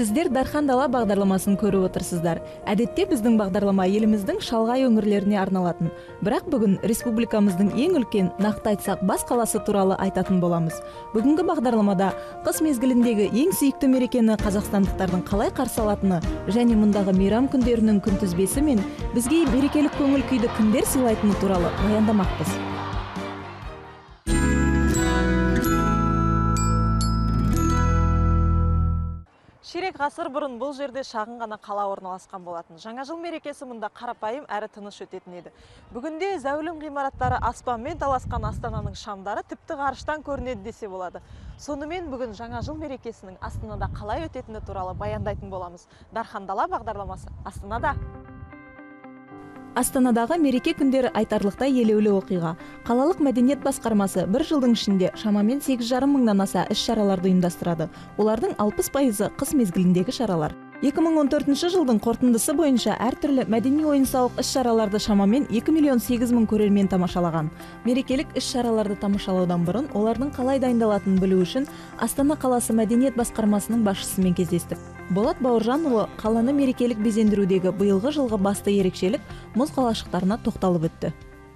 сиздер дархан дала бағдарламасын көріп отырсыздар. Әдетте біздің бағдарлама еліміздің шалғай өңірлеріне арналатын. Бірақ бүгін республикамыздың ең үлкен нақты айтсақ бас қаласы туралы айтатын боламыз. Бүгінгі бағдарламада қыс мезгіліндегі ең сүйікті мерекені қазақстандықтардың қалай қарсы алатыны және мұндағы мейрам күндерінің күнтізбесі мен бізге мерекелік көңіл күйді кімдер сыйлайтыны туралы баяндамақпыз. Ширек ғасыр бұрын бұл жерде шағын ғана қала орналасқан болатын. Жаңа жыл мерекесі мұнда қарапайым әрі тыныш өтетін еді. Бүгінде зәулім ғимараттары аспанмен таласқан астананың шамдары тіпті ғарыштан көрінеді десе болады. Сонымен бүгін жаңа жыл мерекесінің астанада қалай өтетіні туралы баяндайтын боламыз. Дархан дала бағдарламасы астанада. Астанадағы мереке күндері айтарлықтай елеулі оқиға. Қалалық мәдениет басқармасы бір жылдың ішінде шамамен сегіз жарым мыңнан аса іс шараларды ұйымдастырады. Олардың алпыс пайызы қыс мезгіліндегі шаралар. 2014 жылдың қорытындысы бойынша әртүрлі мәдени ойын сауық іс шараларды шамамен 2 миллион 8 мың көрермен тамашалаған. Мерекелік іс шараларды тамашалаудан бұрын олардың қалай дайындалатынын білу үшін астана қаласы мәдениет басқармасының басшысымен кездестік. Болат бауыржанұлы қаланы мерекелік безендірудегі биылғы жылғы басты ерекшелік мұз қалашықтарына тоқталып өтті.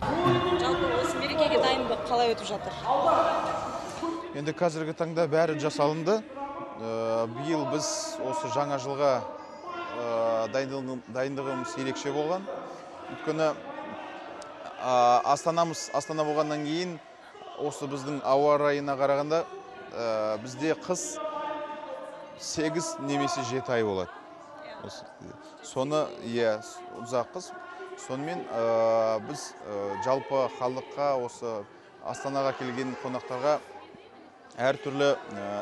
Жалпы осы мерекеге дайындық қалай өтіп жатыр? Енді қазіргі таңда бәрі жасалынды. Э, биыл біз осы жаңа жылға э, дайындығымыз ерекше болған. Өйткені астанамыз астана болғаннан кейін осы біздің ауа райына қарағанда э, бізде қыс сегіз немесе жеті ай болады. Соны иә ұзақ қыс. Сонымен біз жалпы халыққа осы астанаға келген қонақтарға әртүрлі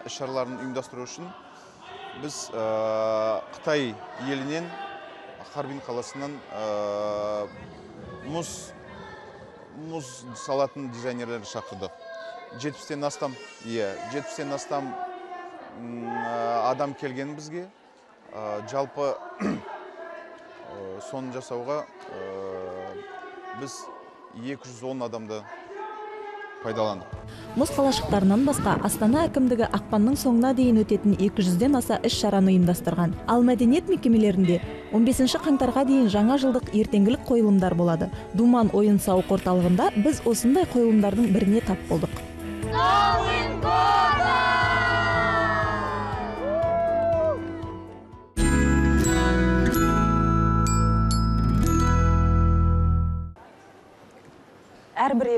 іс шараларын ұйымдастыру үшін біз қытай елінен харбин қаласынан мұз мұз салатын дизайнерлерді шақырдық. Жетпістен астам иә жетпістен астам адам келген бізге. Жалпы соны жасауға біз 210 адамды пайдаландық. Мұз қалашықтарынан басқа астана әкімдігі ақпанның соңына дейін өтетін 200-ден аса іс шараны ұйымдастырған. Ал мәдениет мекемелерінде 15 қаңтарға дейін жаңа жылдық ертеңгілік қойылымдар болады. Думан ойын сауық орталығында біз осындай қойылымдардың біріне тап болдық.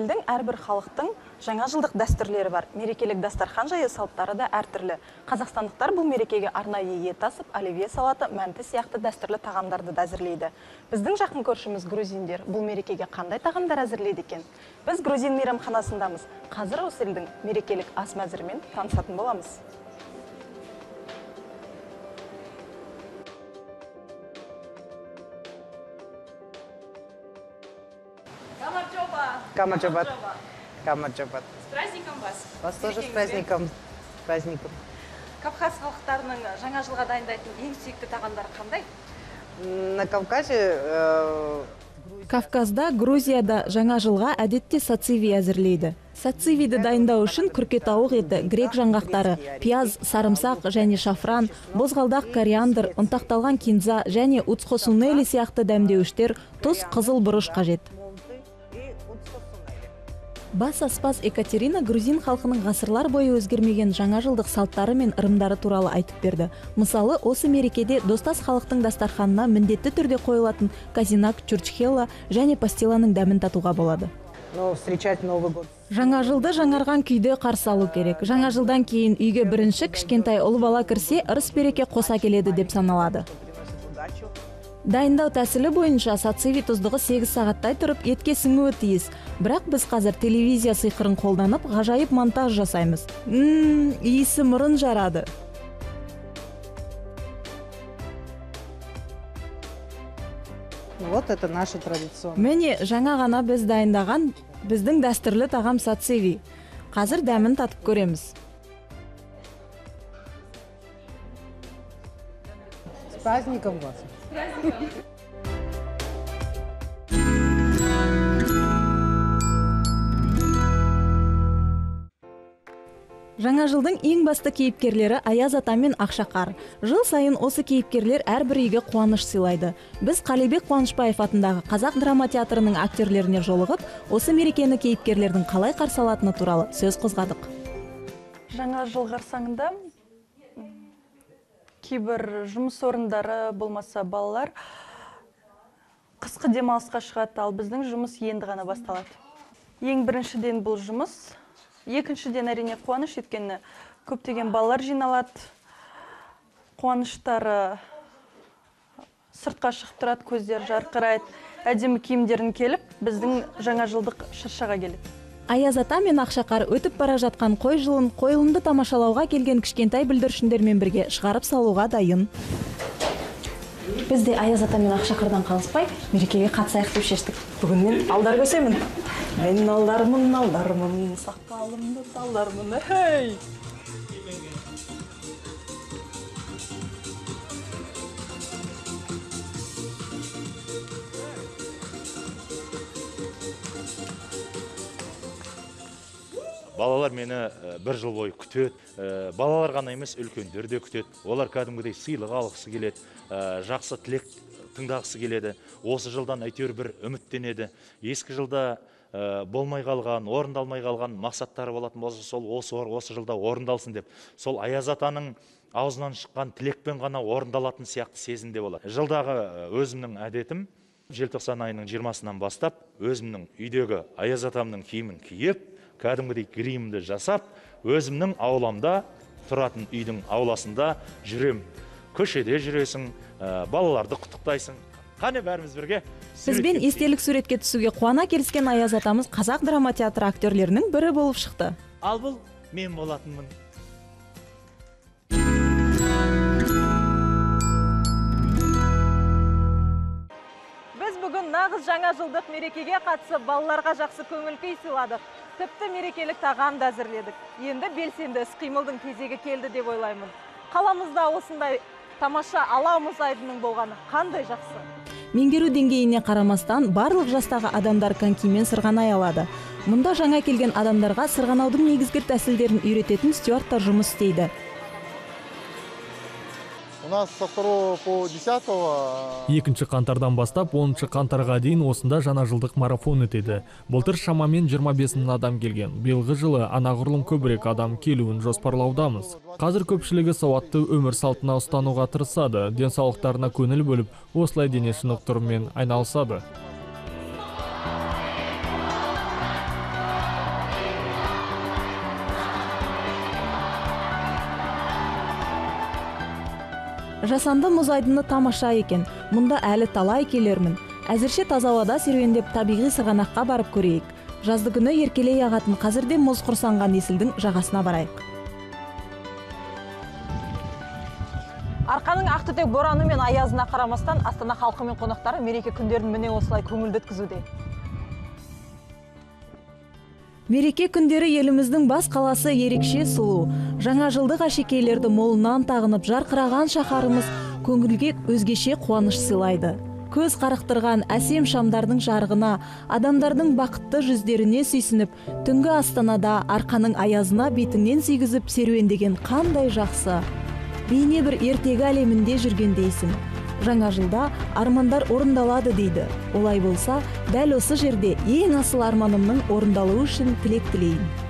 Елдің әрбір халықтың жаңа жылдық дәстүрлері бар. Мерекелік дастархан жаю салттары да әртүрлі. Қазақстандықтар бұл мерекеге арнайы ет асып оливье салаты мәнті сияқты дәстүрлі тағамдарды да әзірлейді. Біздің жақын көршіміз грузиндер бұл мерекеге қандай тағамдар әзірлейді екен? Біз грузин мейрамханасындамыз. Қазір осы елдің мерекелік ас мәзірімен танысатын боламыз. Камаджабад. Камаджабад. С праздником вас. Вас тоже с праздником. С праздником. Кавказ халықтарының жаңа жылға дайындайтын ең сүйікті тағамдары қандай? На Кавказе э, Кавказда, Грузияда жаңа жылға әдетте сациви әзірлейді. Сацивиді дайындау үшін күрке тауық еті, грек жаңғақтары, пияз, сарымсақ және шафран, бозғалдақ кориандр, ұнтақталған кинза және уцхосунели сияқты дәмдеуіштер, тұз, қызыл бұрыш қажет бас аспаз екатерина грузин халқының ғасырлар бойы өзгермеген жаңа жылдық салттары мен ырымдары туралы айтып берді. Мысалы осы мерекеде достас халықтың дастарханына міндетті түрде қойылатын казинак чурчхела және пастиланың дәмін татуға болады. Ну встречать новый год. Жаңа жылды жаңарған күйде қарсы алу керек. Жаңа жылдан кейін үйге бірінші кішкентай ұл бала кірсе ырыс береке қоса келеді деп саналады. Дайындау тәсілі бойынша сациви тұздығы 8 сағаттай тұрып етке сіңуі тиіс. Бірақ біз қазір телевизия сиқырын қолданып ғажайып монтаж жасаймыз. Мм иісі мұрын жарады. Вот это наша традиция. Міне жаңа ғана біз дайындаған біздің дәстүрлі тағам сациви қазір дәмін татып көреміз. С праздником вас. Жаңа жылдың ең басты кейіпкерлері аяз ата мен ақшақар. Жыл сайын осы кейіпкерлер әрбір үйге қуаныш сыйлайды. Біз қалибек қуанышбаев атындағы қазақ драма театрының актерлеріне жолығып осы мерекені кейіпкерлердің қалай қарсы алатыны туралы сөз қозғадық. Жаңа жыл қарсаңында кейбір жұмыс орындары болмаса балалар қысқы демалысқа шығады ал біздің жұмыс енді ғана басталады. Ең біріншіден бұл жұмыс екіншіден әрине қуаныш өйткені көптеген балалар жиналады. Қуаныштары сыртқа шығып тұрады көздері жарқырайды. Әдемі киімдерін келіп біздің жаңа жылдық шыршаға келеді. Аяз ата мен ақшақар өтіп бара жатқан қой жылын қойылымды тамашалауға келген кішкентай бүлдіршіндермен бірге шығарып салуға дайын. Біз де аяз ата мен ақшақардан қалыспай мерекеге қатысайық деп шештік. Бүгін мен алдар көсемін. Мен алдармын алдармын сақалымды салдармын ей балалар мені бір жыл бойы күтеді. Балалар ғана емес үлкендер де күтеді. Олар кәдімгідей сыйлық алғысы келеді. Жақсы тілек тыңдағысы келеді. Осы жылдан әйтеуір бір үміттенеді. Ескі жылда болмай қалған орындалмай қалған мақсаттары болатын болса сол осы, осы жылда орындалсын деп. Сол аяз атаның аузынан шыққан тілекпен ғана орындалатын сияқты сезімде болады. Жылдағы өзімнің әдетім желтоқсан айының жиырмасынан бастап өзімнің үйдегі аяз атамның киімін киіп кәдімгідей гримімді жасап өзімнің ауламда тұратын үйдің ауласында жүрем. Көшеде жүресің ә, балаларды құттықтайсың. Қане бәріміз бірге бізбен естелік суретке түсуге қуана келіскен аяз атамыз қазақ драма театры актерлерінің бірі болып шықты. Ал бұл мен болатынмын. Жылдық мерекеге қатысып балаларға жақсы көңіл күй сыйладық. Тіпті мерекелік тағам да әзірледік. Енді белсенді іс қимылдың кезегі келді деп ойлаймын. Қаламызда осындай тамаша ала мұз айдынының болғаны қандай жақсы? Меңгеру деңгейіне қарамастан барлық жастағы адамдар конькимен сырғанай алады. Мұнда жаңа келген адамдарға сырғанаудың негізгі тәсілдерін үйрететін стюардтар жұмыс істейді. Нас со 2 по 10 екінші қаңтардан бастап 10 қаңтарға дейін осында жаңа жылдық марафон өтеді. Былтыр шамамен 25 мың адам келген. Биылғы жылы анағұрлым көбірек адам келуін жоспарлаудамыз. Қазір көпшілігі сауатты өмір салтына ұстануға тырысады денсаулықтарына көңіл бөліп осылай дене шынықтырумен айналысады. Жасанды мұз айдыны тамаша екен. Мұнда әлі талай келермін. Әзірше таза ауада серуендеп табиғи сырғанаққа барып көрейік. Жазды күні еркелей ағатын қазірде мұз құрсанған есілдің жағасына барайық. Арқаның ақтүтек бораны мен аязына қарамастан астана халқы мен қонақтары мереке күндерін міне осылай көңілді өткізуде мереке күндері еліміздің бас қаласы ерекше сұлу. Жаңа жылдық әшекейлерді молынан тағынып жарқыраған шаһарымыз көңілге өзгеше қуаныш сыйлайды. Көз қарықтырған әсем шамдардың жарығына адамдардың бақытты жүздеріне сүйсініп түнгі астанада арқаның аязына бетіңнен сүйгізіп серуендеген қандай жақсы. Бейне бір ертегі әлемінде жүргендейсің жаңа жылда армандар орындалады дейді. Олай болса дәл осы жерде ең асыл арманымның орындалуы үшін тілек тілейін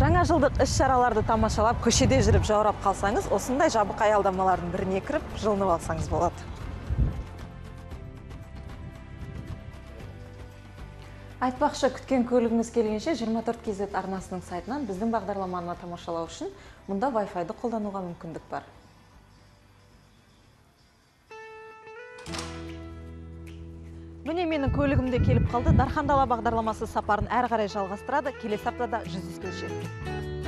жаңа жылдық іс шараларды тамашалап көшеде жүріп жаурап қалсаңыз осындай жабық аялдамалардың біріне кіріп жылынып алсаңыз болады. Айтпақшы күткен көлігіңіз келгенше 24 kz арнасының сайтынан біздің бағдарламаны тамашалау үшін мұнда Wi-Fi-ды қолдануға мүмкіндік бар. Міне менің көлігім де келіп қалды. Дархан дала бағдарламасы сапарын әрі қарай жалғастырады. Келесі аптада жүздескенше.